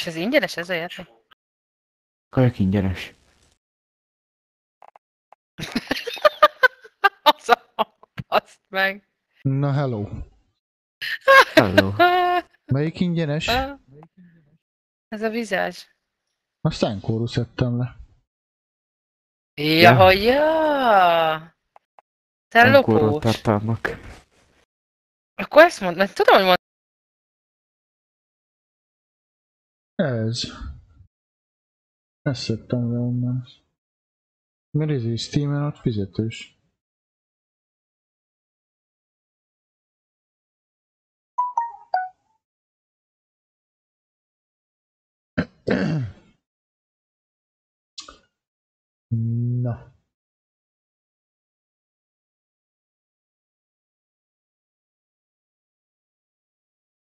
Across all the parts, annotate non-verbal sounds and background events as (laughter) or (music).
És ez ingyenes ez a játék? Kajak ingyenes. (laughs) Az a azt meg. Na hello. Hello. (laughs) Melyik ingyenes? Ez a vizás. A Stankoru szedtem le. Ja, ja. Te lopós. Akkor ezt mondd, mert tudom, hogy mond... Ez. Ezt szedtem le onnan. Mert ez is Steam-en ott fizetős. Na.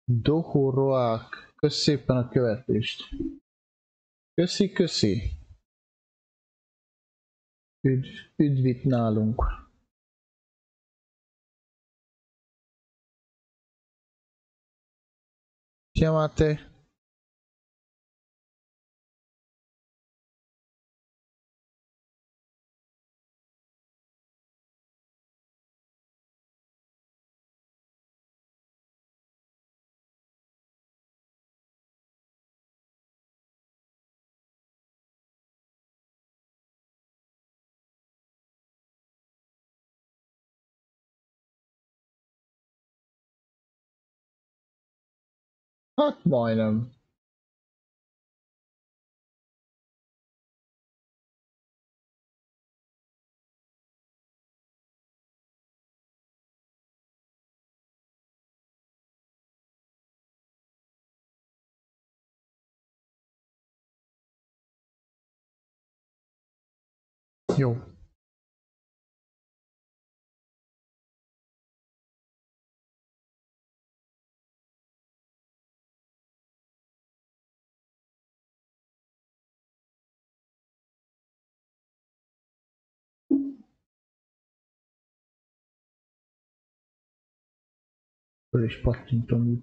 Doho Roák, kösz szépen a követést. Köszi, köszi. Üdv, üdv itt nálunk. Chiamate. Hát majdnem. Jó. Föl is pattintom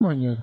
manhã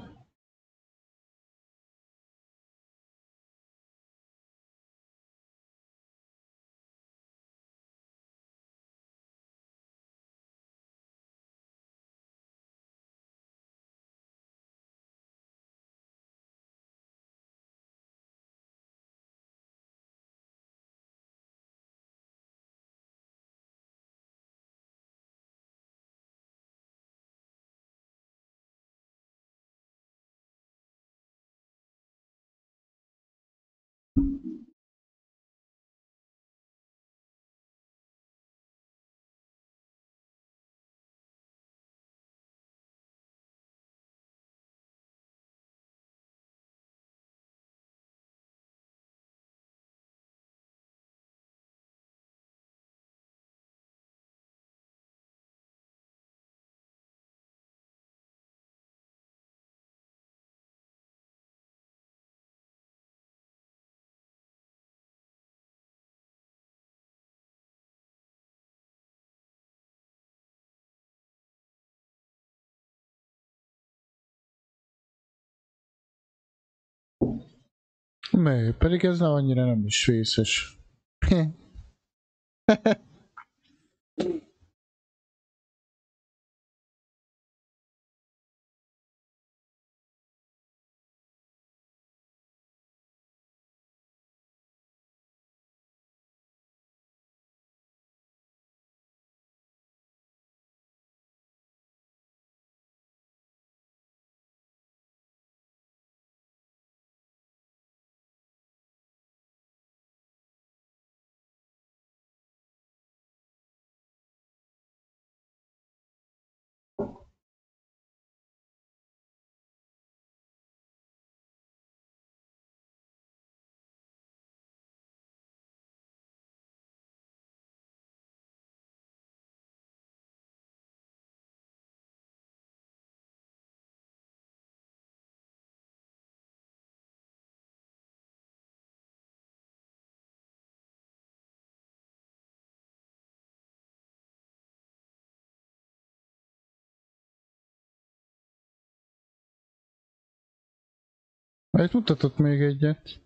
Mi? Pedig ez nem annyira nem is vészes. (laughs) Itt mutatott még egyet.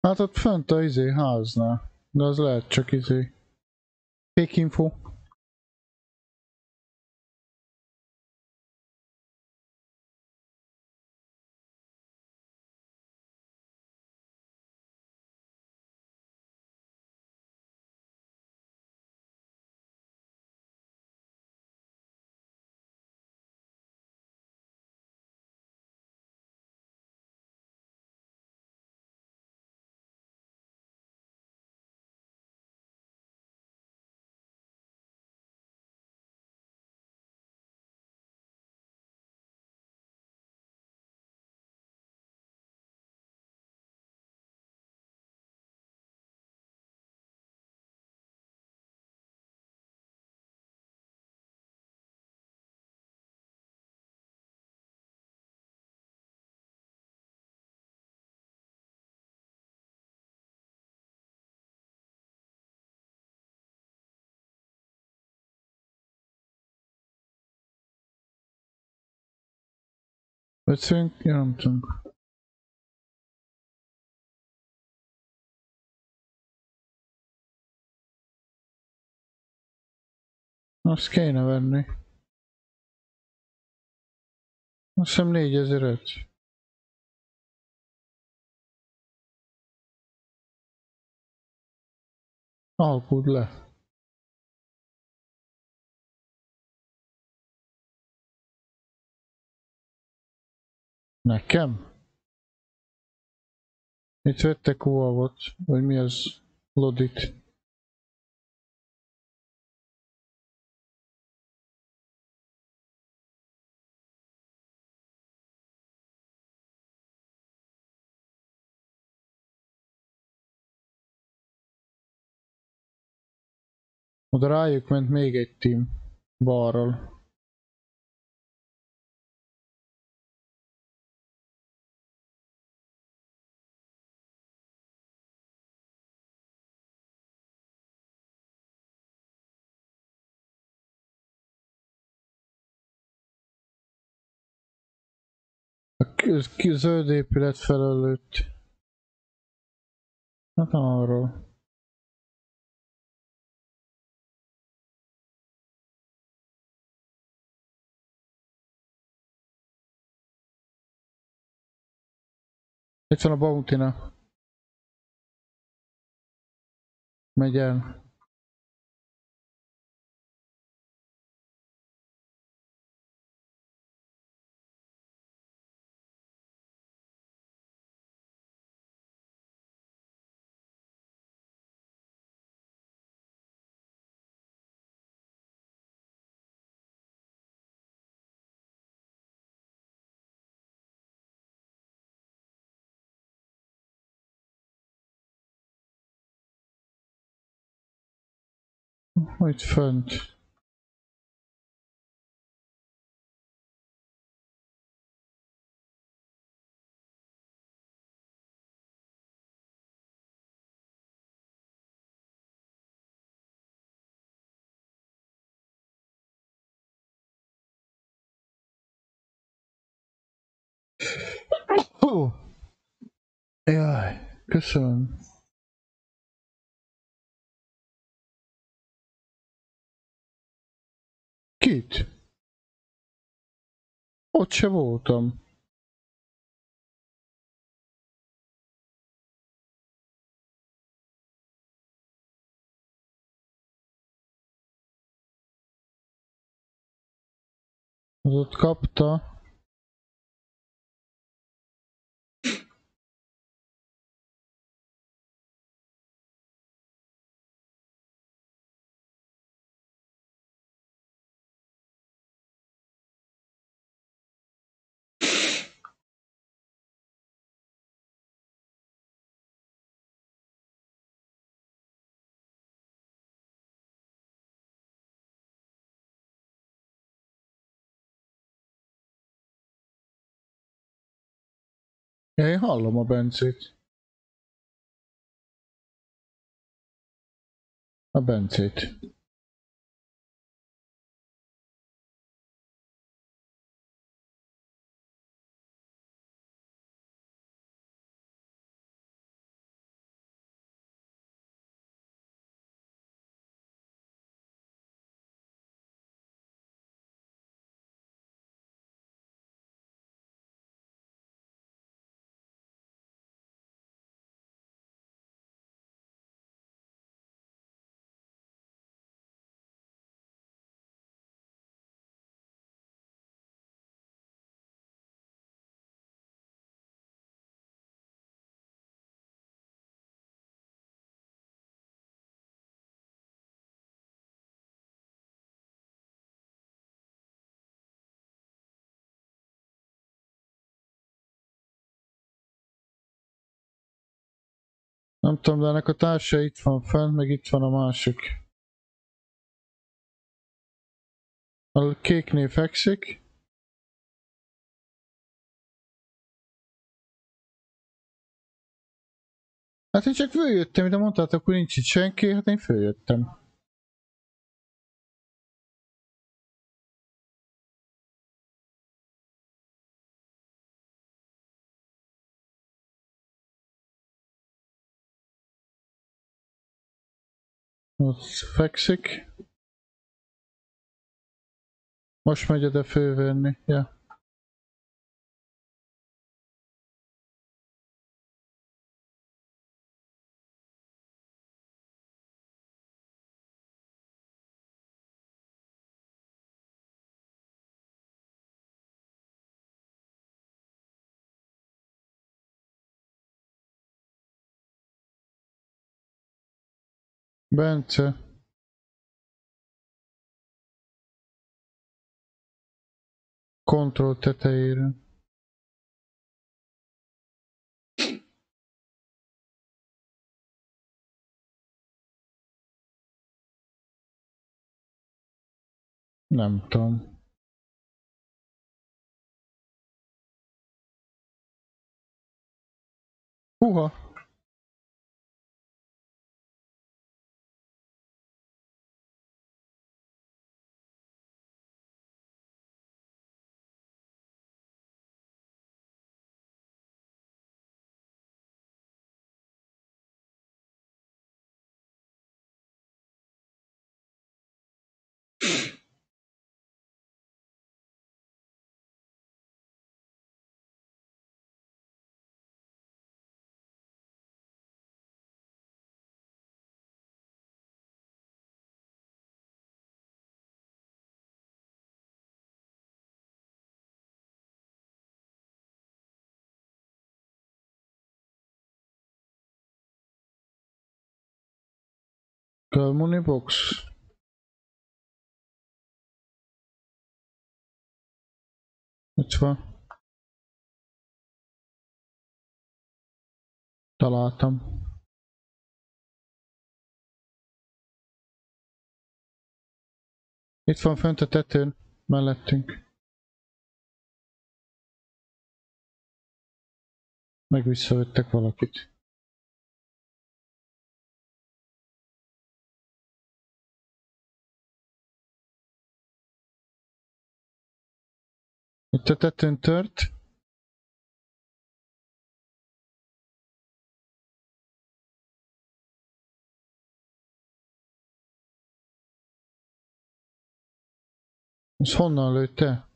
Hát ott fönt a izé háznál. De az lehet csak izé. Fake info. Beszélünk? Ja, nem tudom. Azt kéne venni. Azt hiszem 4005. Alkud le. Nekem? Itt vettek Huawot, vagy mi az? Lodit. Oda rájuk ment még egy team. Balról. Zöld épület felelőtt. Hát arról. Itt van a bounty -na. Megy el. Muito fund. Oh. AI, köszönöm. Kit. Ottevuto. Dotkopto. Ja, én hallom a Bencét. A Bencét. Nem tudom, de ennek a társa itt van fenn, meg itt van a másik. A kéknél fekszik. Hát én csak följöttem, de mondtátok, hogy nincs itt senki, hát én följöttem. Ott fekszik. Most megy ide fővenni, ja. Bence. Kontroll tetejére. Nem tudom. Uha! Calmoni box. Itt van. Találtam. Itt van fönt a tetőn, mellettünk. Meg visszavettek valakit. Peut-être une tourte? Honnan lőtte?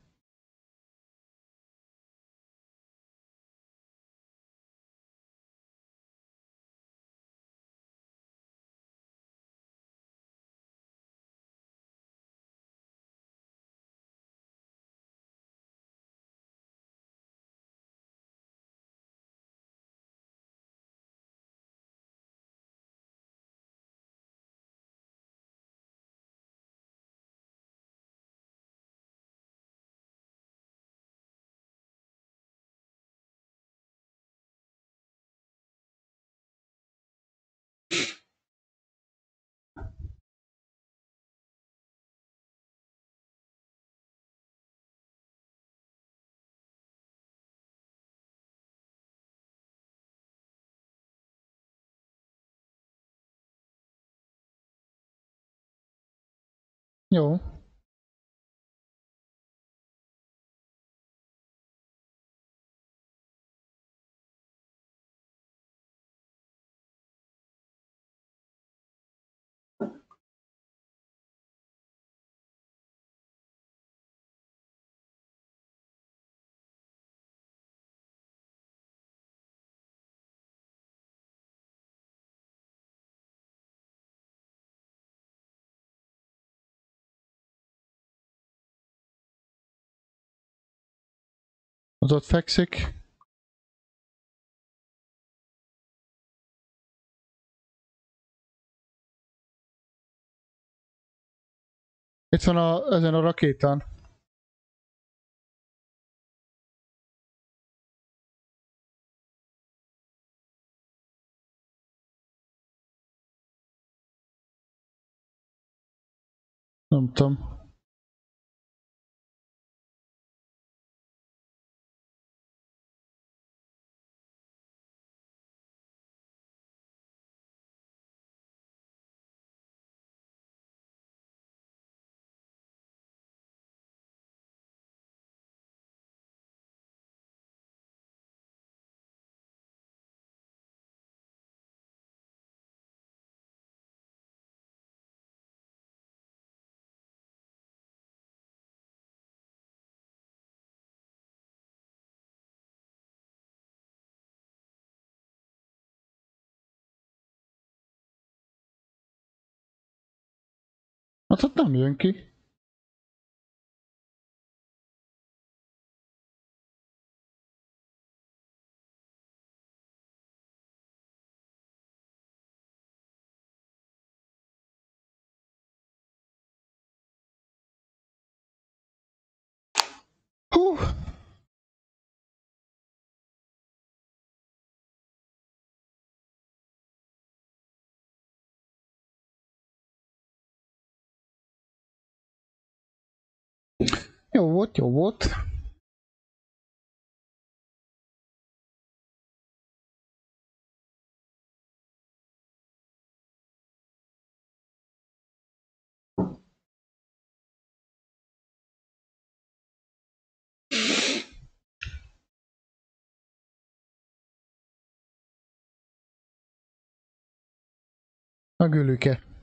Jó. Az ott fekszik. Itt van a, ezen a rakétán. Nem tudom. Hát ott nem jön ki. Jó volt, jó volt. A gülüke.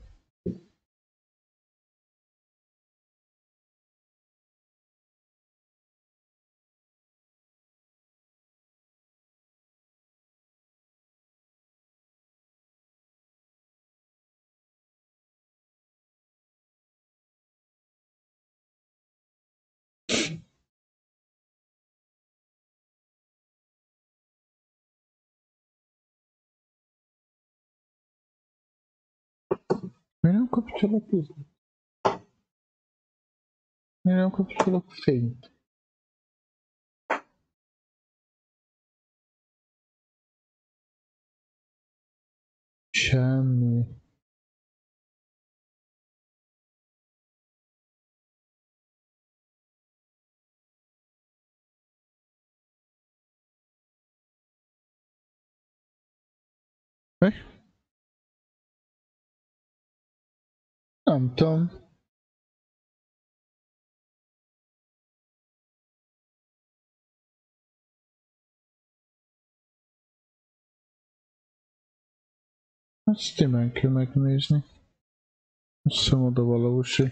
Miért nem kapcsolok üzlet? Miért nem kapcsolok fényt? Semmi. Mi? Tudom. Ezt Steam-en kell megnézni. Hiszem oda valósi.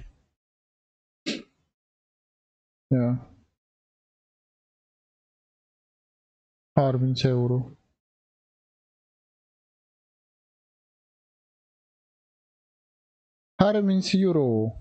Ja. 30 euró. Harmin Euro.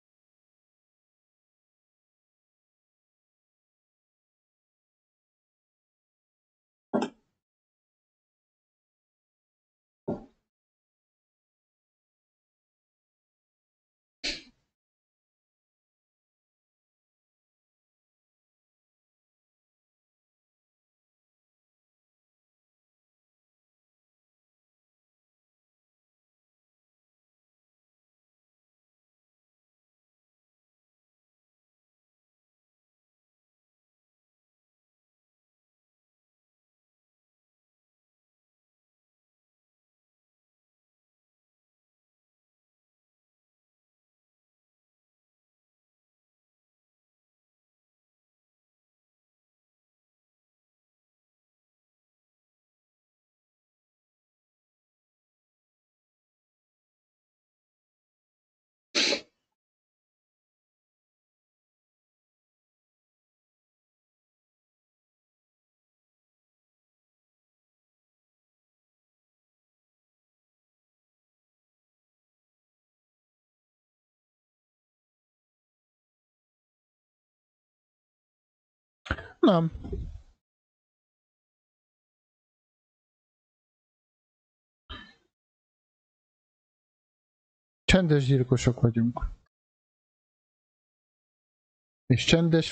Nem. Csendes gyilkosok vagyunk. És csendes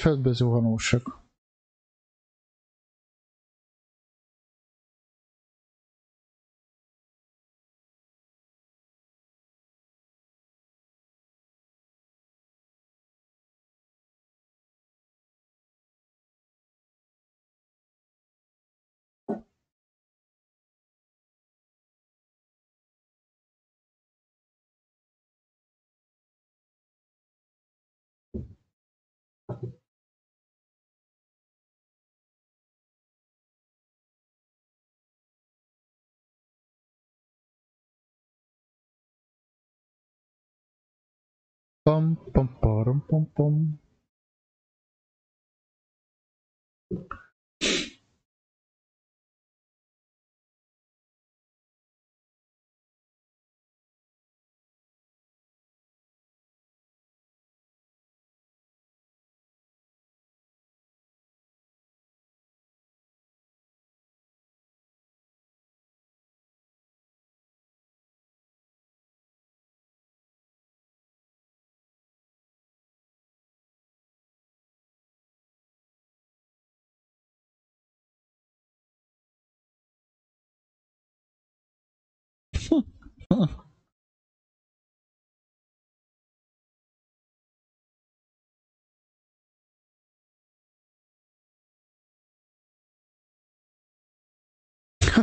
Pom, pom, pom, pom, pom.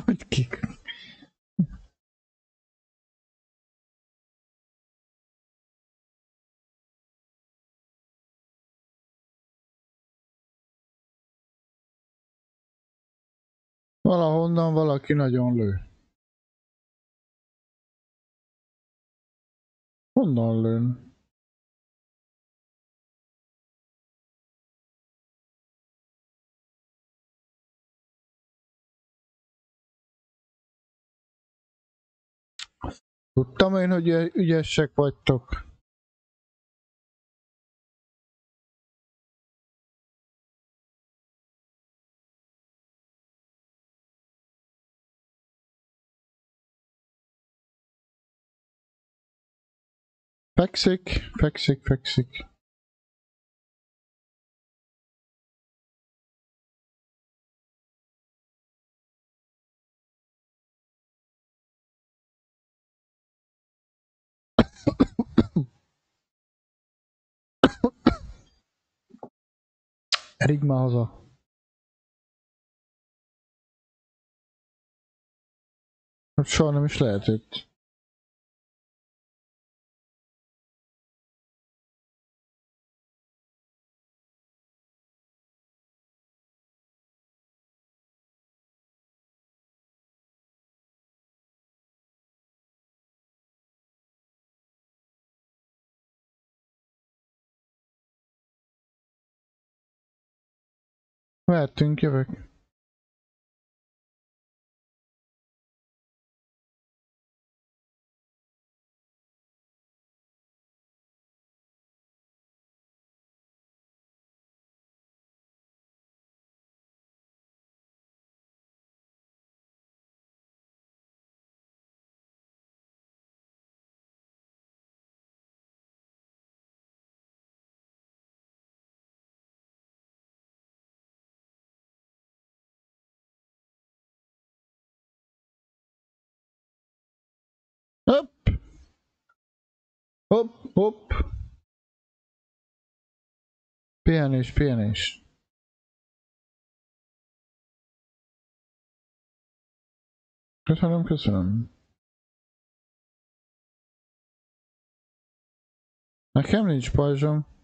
Hogy kik? Valahonnan valaki nagyon lő. Honnan lőn? Tudtam én, hogy ügy- ügyesek vagytok. Fekszik, fekszik, fekszik. Erig már haza. Hát soha nem is Hopp, hopp! Pihenés, pihenés. Köszönöm, köszönöm. Nekem nincs pajzsom.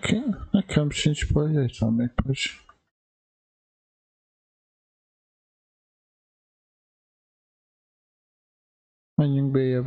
Nekem, nekem sincs pajzs, itt van még pajzs. Menjünk bélyebb.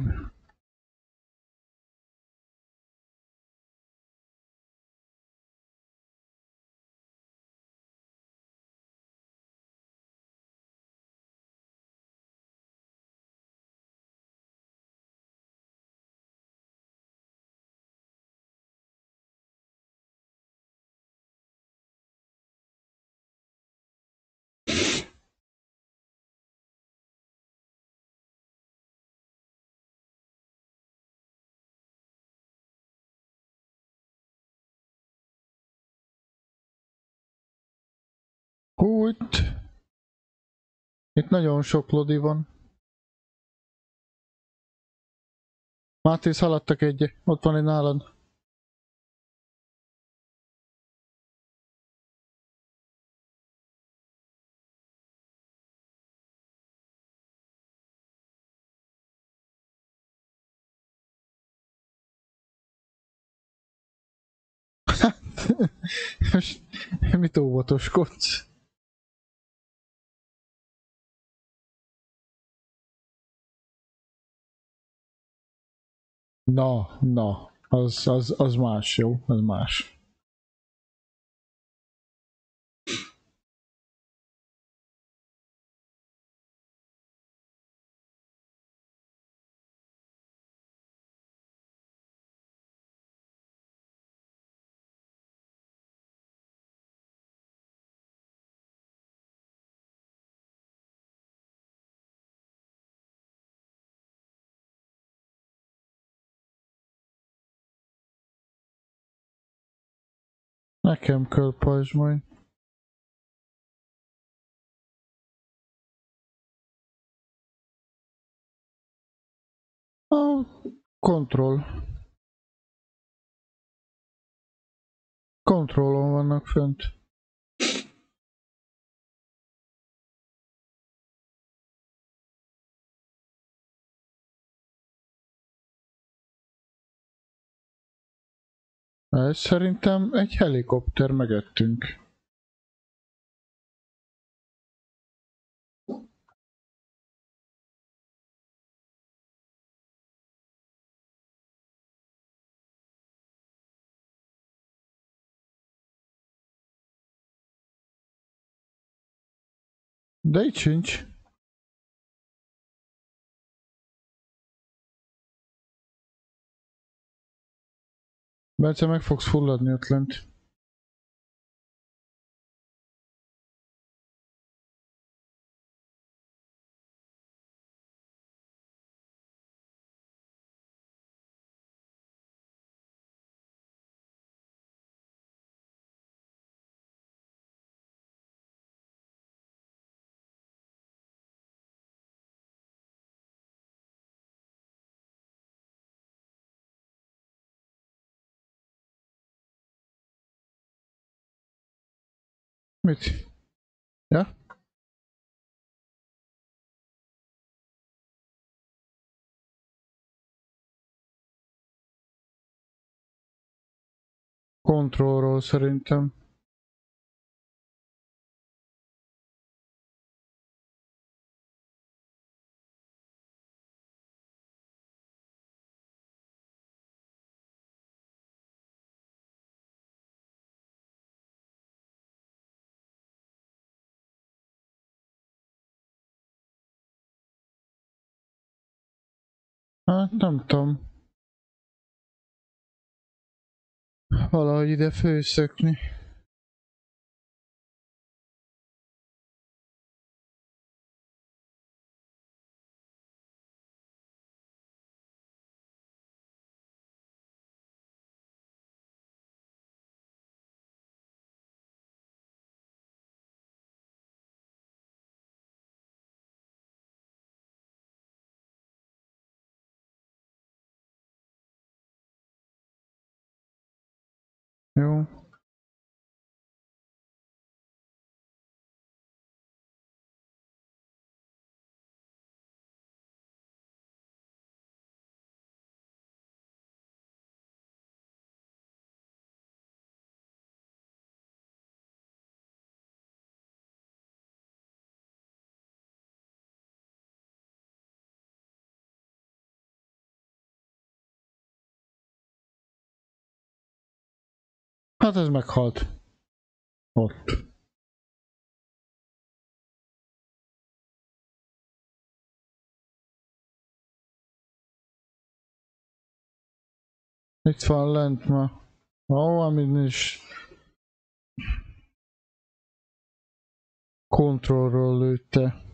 Úgy. Itt nagyon sok lodi van. Máté, szaladtak egy, ott van egy nálad. (laughs) Most mit óvatoskodsz? Na, na, az, az, az más, jó? Az más. Nekem kell pajzs majd. A kontroll. Kontrollon vannak fönt. Szerintem egy helikopter megettünk. De itt sincs. Bence meg fogsz fulladni ott lent. Mit? Ja? Kontrollról szerintem. Hát nem tudom. Valahogy ide főszökni. Hát ez meghalt. Ott. Itt van lent ma. Ó, amin is kontrollról lőtte.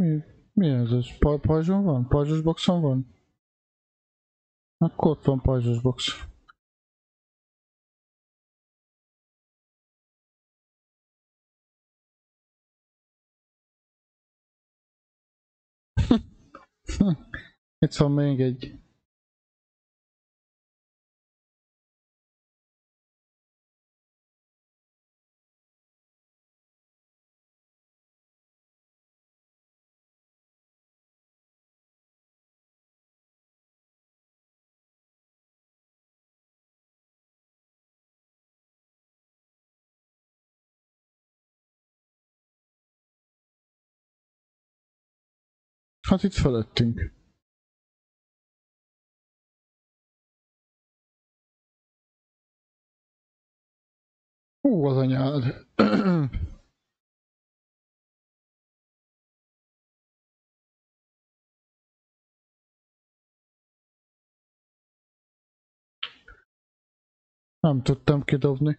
Mi, mi ez? ez? Pa, pajzson van? Pajzsos boxon van? Akkor ott van pajzsos box. Itt van még egy. Hát itt felettünk. Hú, az anyád. Nem tudtam kidobni.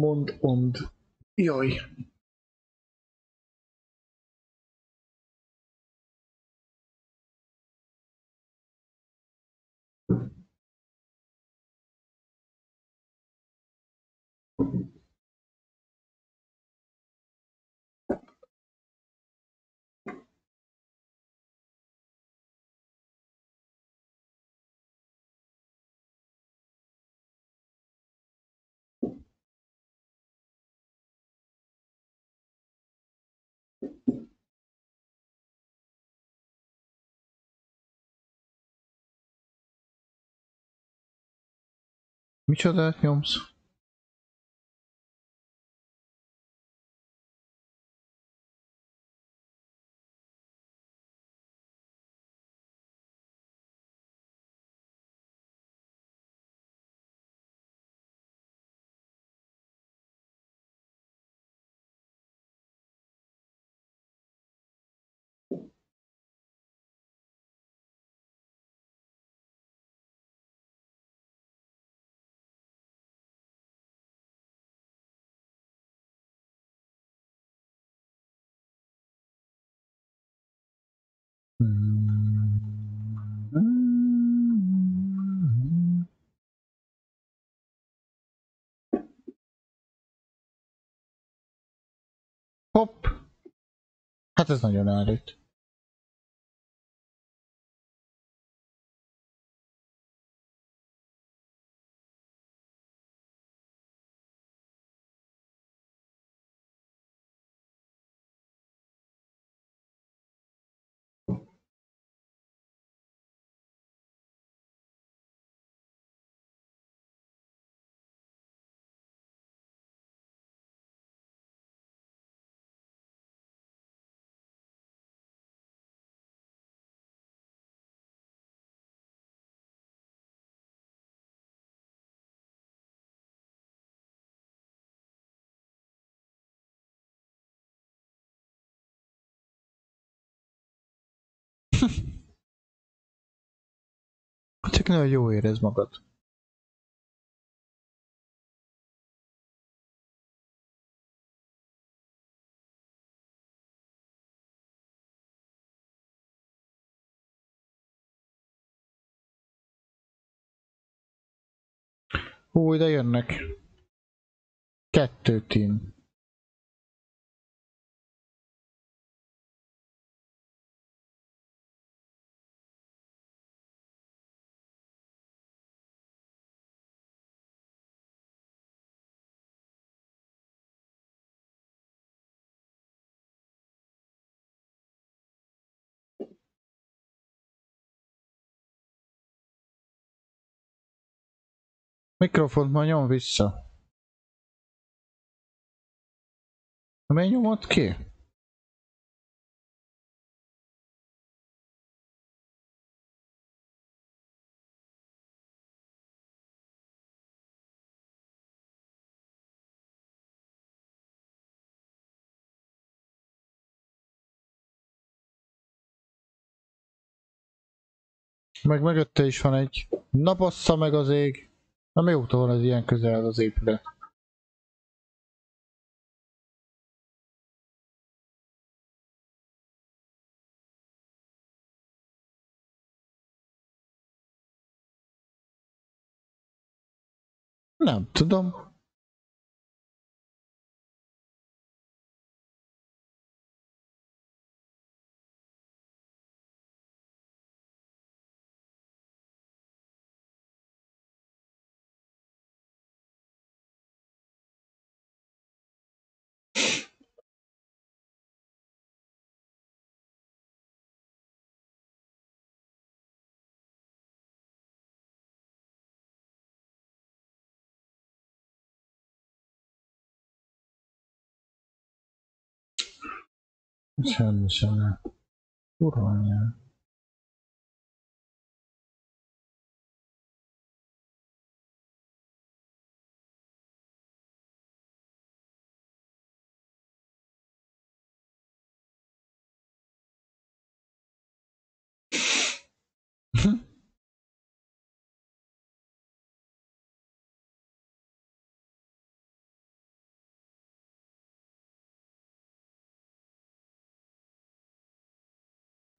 mond und ioi. Micsodát nyomsz? Hopp! Hát ez nagyon állít. (laughs) Csak nagyon jó érez magad. Hú, ide jönnek. Kettő team. Mikrofont már nyom vissza. Miért nyomod ki? Meg mögötte is van egy. Na bassza meg az ég. Na mióta van ez ilyen közel az épület? Nem tudom. 什么什么？突然呀！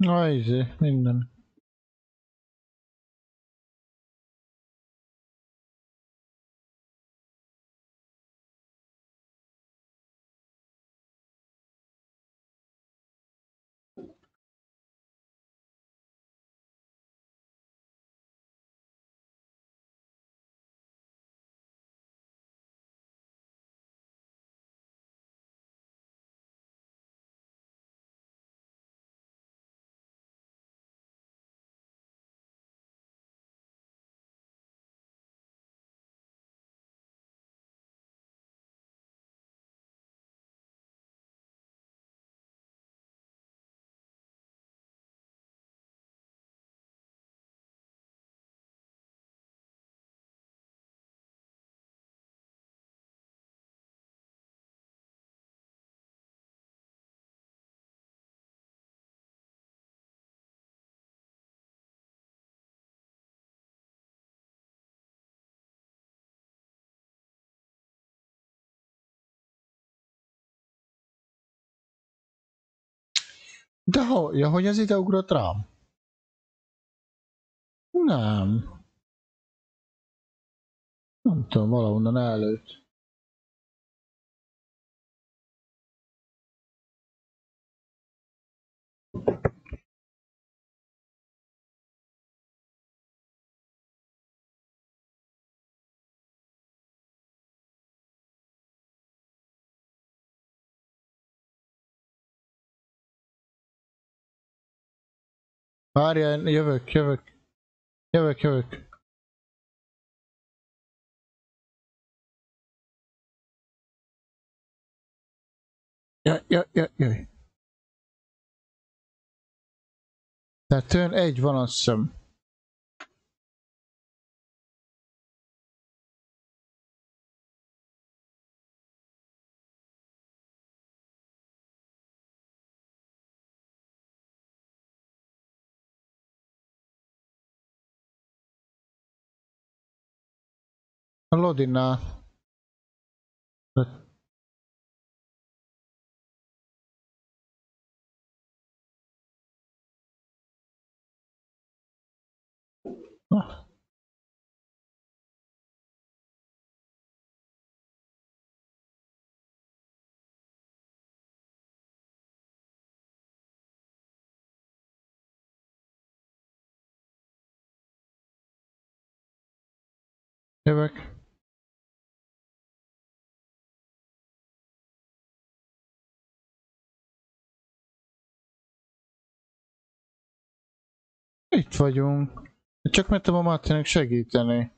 Anyám. Na, izé, minden. De ho, ja, hogy ez ide ugrott rám? Nem. Nem tudom, valahonnan előtt. Várjál, jövök, jövök. Jövök, jövök. Ja, ja, ja, jöjj. Tehát tőn egy van azt hiszem. A Lodinál. Ah. Jövök. Itt vagyunk. Csak mentem a Martinek segíteni.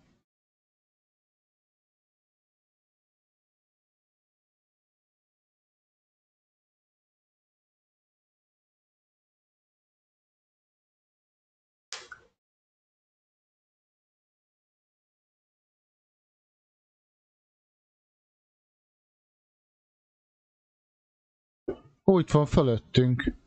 Úgy van fölöttünk.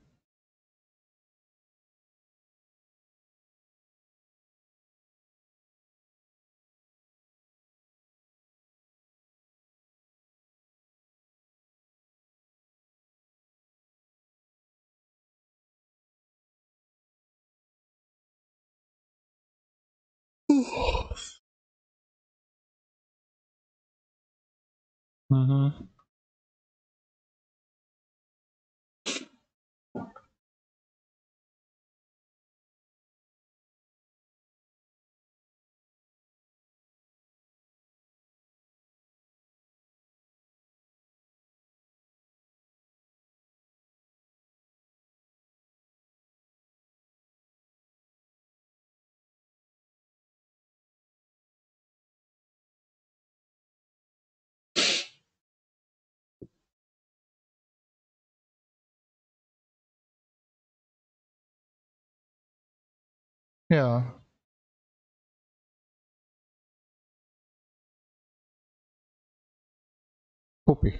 Ja. Pupi.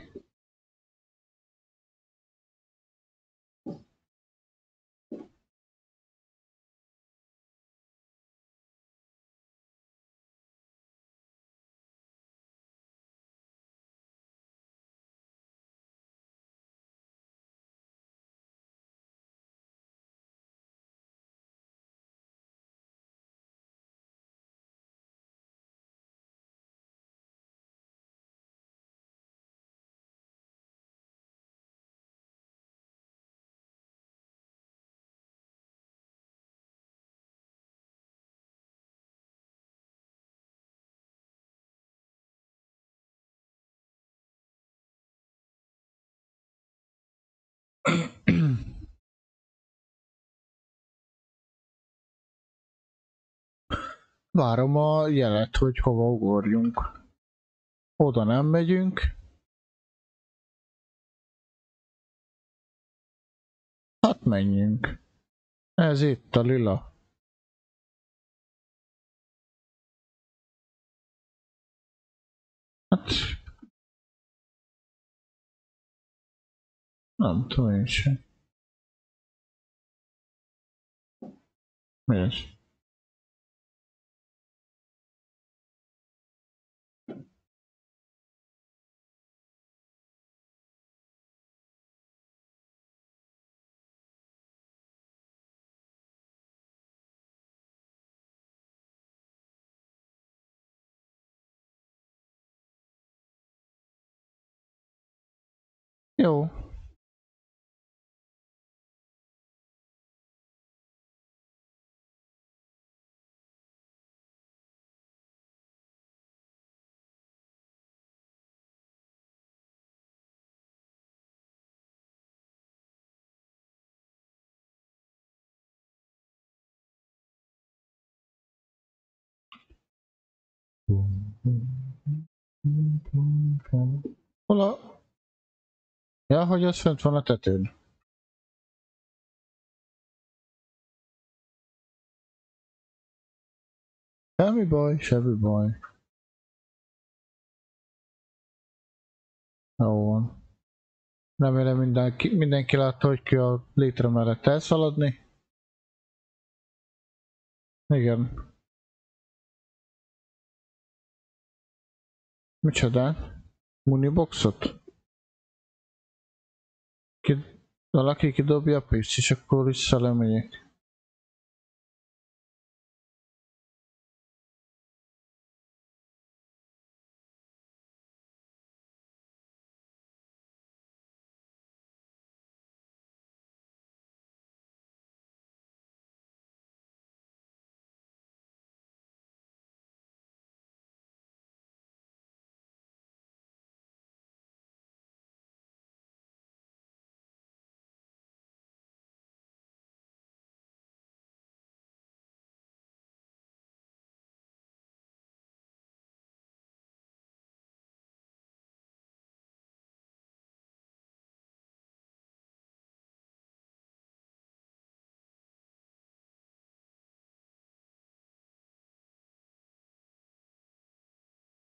Várom a jelet, hogy hova ugorjunk. Oda nem megyünk. Hát menjünk. Ez itt a lila. Hát... Nem tudom én sem. Mi Hol a... Ja, hogy az fönt van a tetőn. Semmi baj, semmi baj. Jó van. Remélem mindenki, mindenki látta, hogy ki a létre mellett elszaladni. Igen. Micsoda? Muniboxot? Ki, valaki kidobja a pénzt, és akkor visszalemegyek.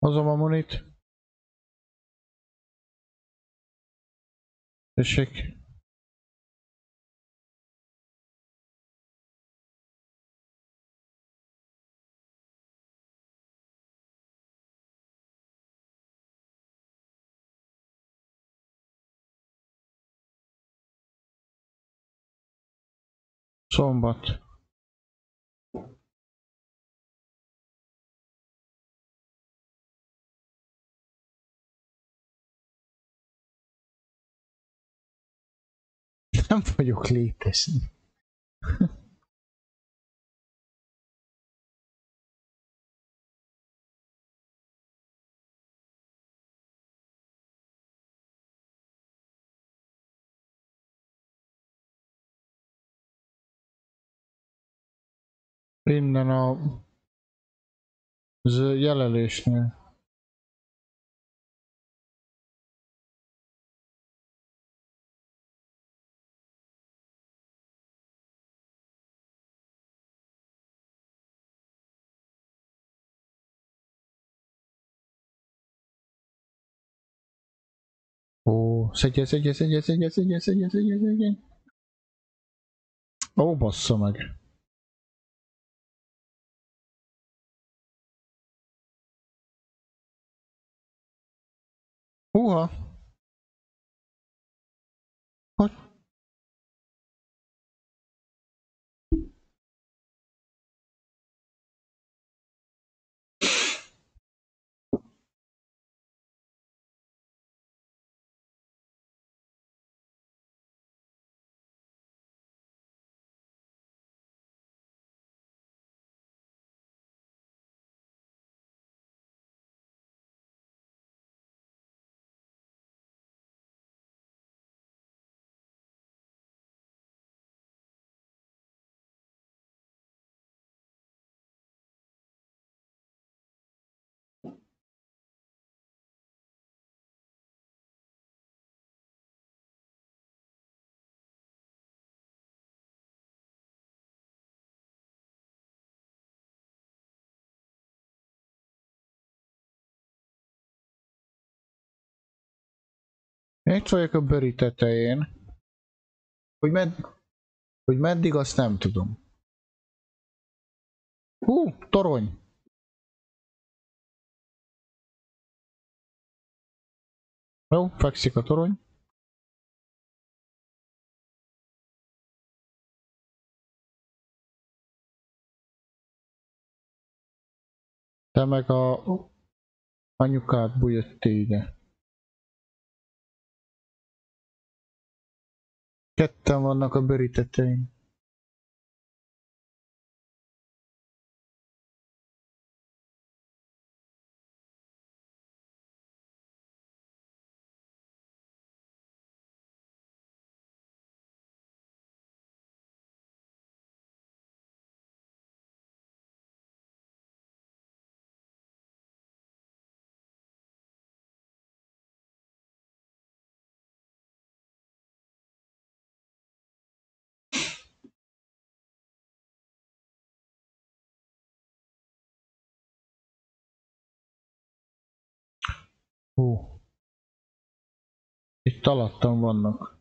O zaman bunu it. Teşekkür. Son bat. Nem vagyok létezni. Innen a jelölésnél. Ó, szedje, szedje, szedje, szedje, szedje, szedje, szedje, szedje. Ó, bassza meg. Húha! Hogy? Itt vagyok a bőri tetején. Hogy, med hogy meddig, azt nem tudom. Hú, torony! Jó, fekszik a torony. Te meg a anyukád bújött ide. Ketten vannak a bőri Itt alattam vannak.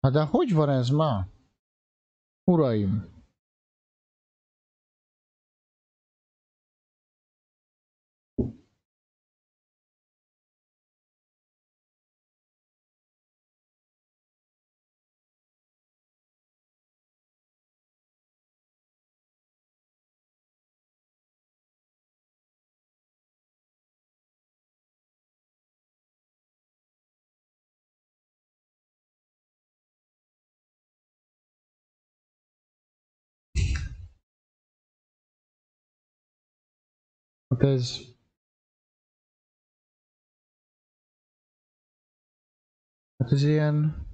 Hát de hogy van ez ma? Uraim! Ez... Hát ez ilyen...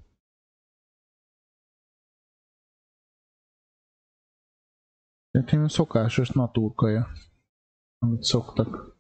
Hát ilyen szokásos natúrkaja, amit szoktak.